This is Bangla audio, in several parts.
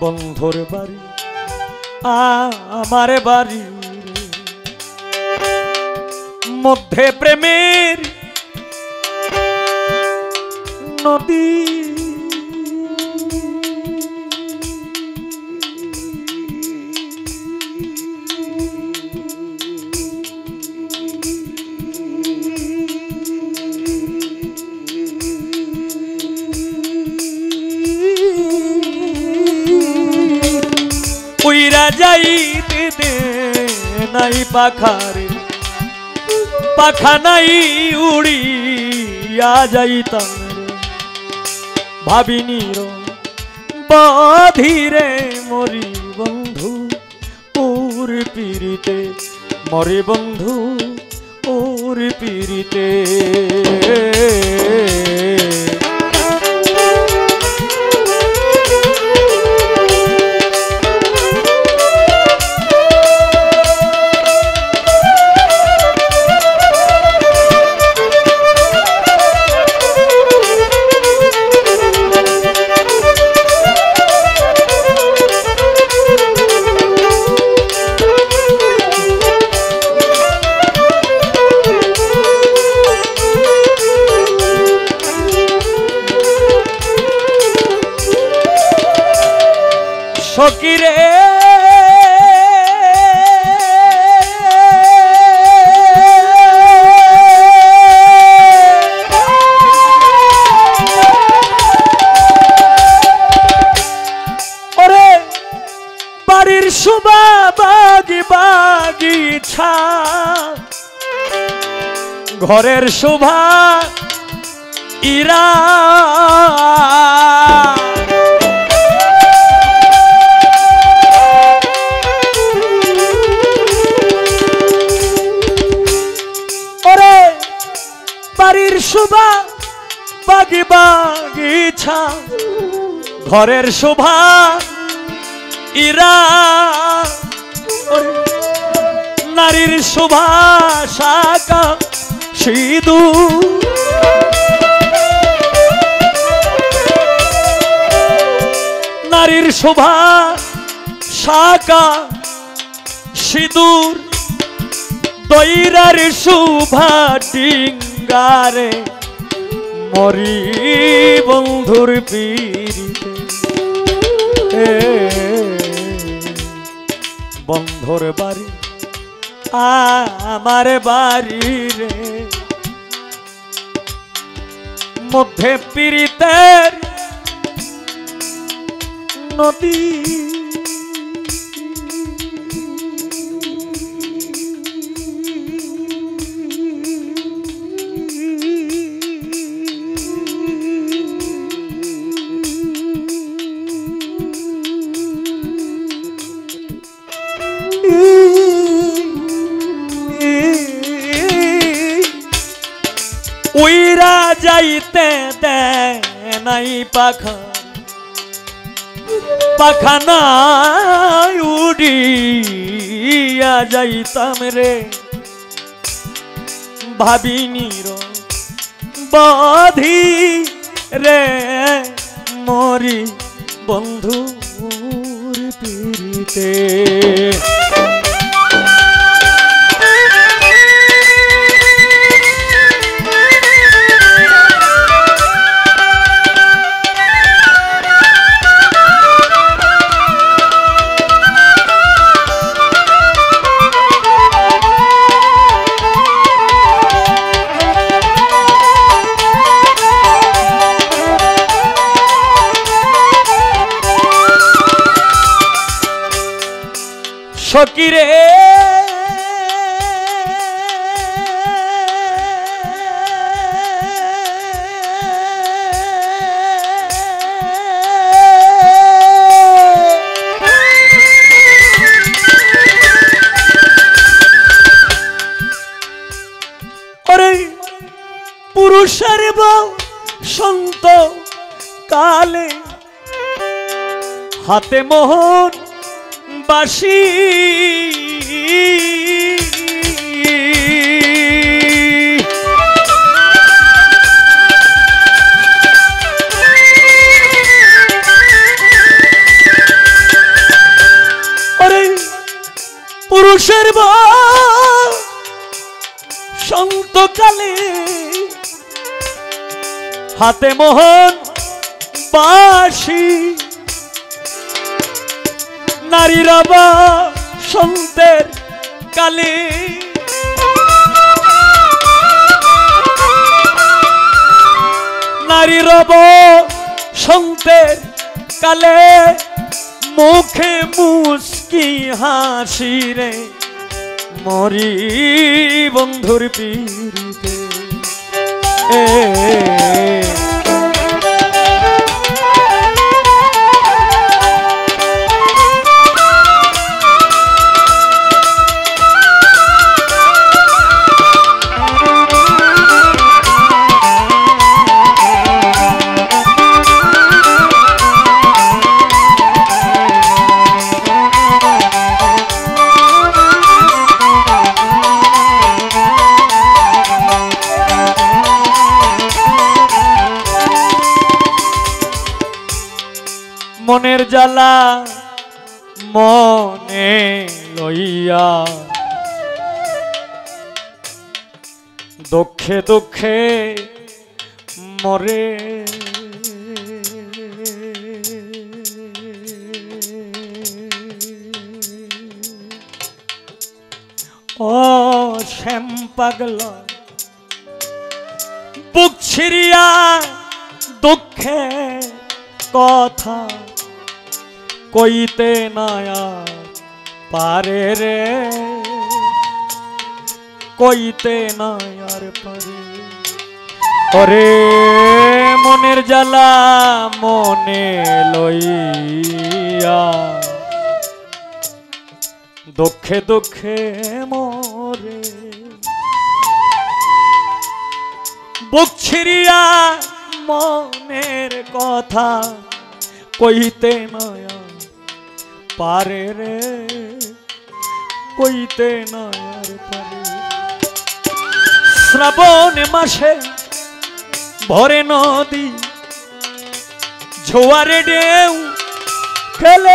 বন্ধুর বাড়ি আমার বাড়ি। মধ্যে প্রেমের নদী যাইতে দে নাই পাখারে, পাখা নাই উড়িয়া যাইতাম। ভাবিনি র, বাধিরে মরি বন্ধু, ওর পিরিতে মরে বন্ধু, ওর পিরিতে সকিরে ওরে বাড়ির শোভা বাগি বাগিছা ঘরের শোভা ইরা। শোভা, বাগি বাগিছা ঘরের শোভা, ইরা। নারীর শোভা, শাখা সিধু নারীর শোভা, শাখা, সিঁদুর। দৈরার শুভা ডিঙ্গারে মরি বন্ধুর পীরিতে এ, বন্ধুর বাড়ি আমার বাড়ি রে। মধ্যে পীড়িতের নদী উইরা যাইতে দে নাই পাখা। পাখা নাই উড়িয়া যাইতাম রে। ভাবিনি র বাধি রে মরি বন্ধু পিড়িতে। ওরে পুরুষের সন্ত কালে হাতে মোহন ভালোবাসি। পুরুষের সন্তকালে হাতে মোহন বাসী। নারীরা বা সন্তের কালে। নারী রব সন্তের কালে। মুখে মুস্কি হাসি রে মরি বন্ধুর পীড়িতে। এ জ্বালা মনে লইয়া। দুঃখে দুঃখে মরে। ও শ্যাম পাগলা বুক ছিড়িয়া দুঃখে কথা কইতে নায়া পারে রে। কইতে নায়ার পারে। ওরে মনের জ্বালা মনে লইয়া দুঃখে দুঃখে মরে। বুক ছিড়িয়া মনের কথা কইতে নয়া পারে রে কইতে নয়ার পারে শ্রাবণ মাসে ভরে নদী ঝোয়ারে ডেউ খেলে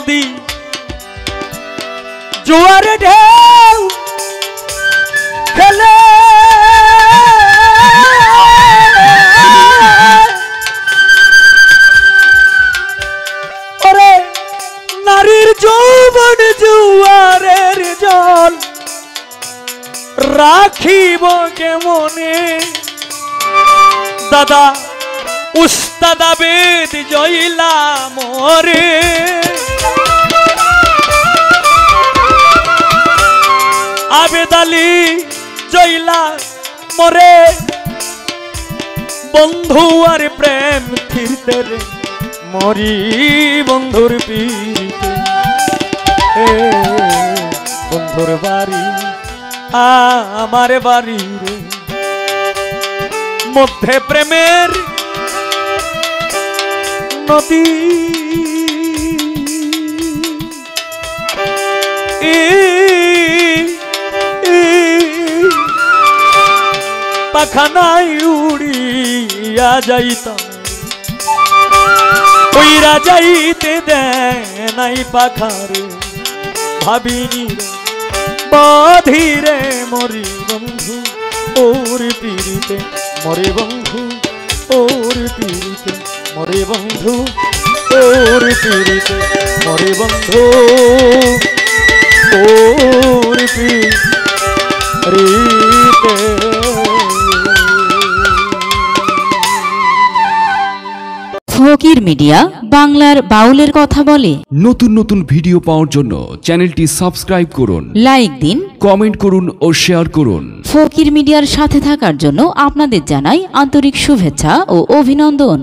নদী। জোয়ারে ঢেউ খেলে। নারীর যৌবন জুয়ারের জল। রাখিব কেমনে? দাদা, উস্তাদা বেদ জইলা মরে আবেদ আলী জইলা মরে। বন্ধু আর প্রেম ফিরতে রে, মরি বন্ধুর পীড়িতে। বন্ধুর বাড়ি, আমার বাড়ি রে। মধ্যে প্রেমের নদী। পাখানাই উড়িয়া যাইতাম। কইরা যাইতে দেয় নাই পাখারে ভাবিনি বাধিরে মরি বন্ধু, ওর পিড়িতে মরে বন্ধু, ওর পিড়িতে মরে বন্ধু, ওর পিড়িতে মরে বন্ধু, ওর পিড়িতে ফকির মিডিয়া বাংলার বাউলের কথা বলে। নতুন নতুন ভিডিও পাওয়ার জন্য চ্যানেলটি সাবস্ক্রাইব করুন লাইক দিন কমেন্ট করুন ও শেয়ার করুন। ফকির মিডিয়ার সাথে থাকার জন্য আপনাদের জানাই আন্তরিক শুভেচ্ছা ও অভিনন্দন।